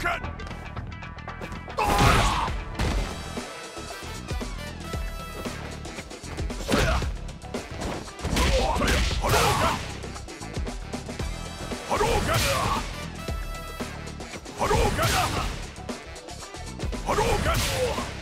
broken! Hadouken! Hadouken!